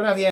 Suena.